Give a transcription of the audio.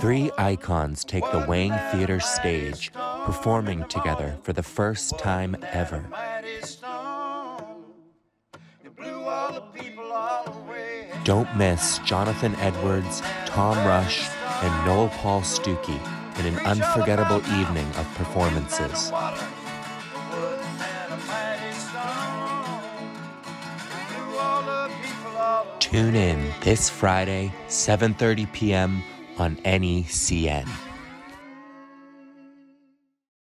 Three icons take the Wang Theater stage, performing together for the first time ever. Don't miss Jonathan Edwards, Tom Rush, and Noel Paul Stookey in an unforgettable evening of performances. Tune in this Friday, 7:30 p.m. on NECN.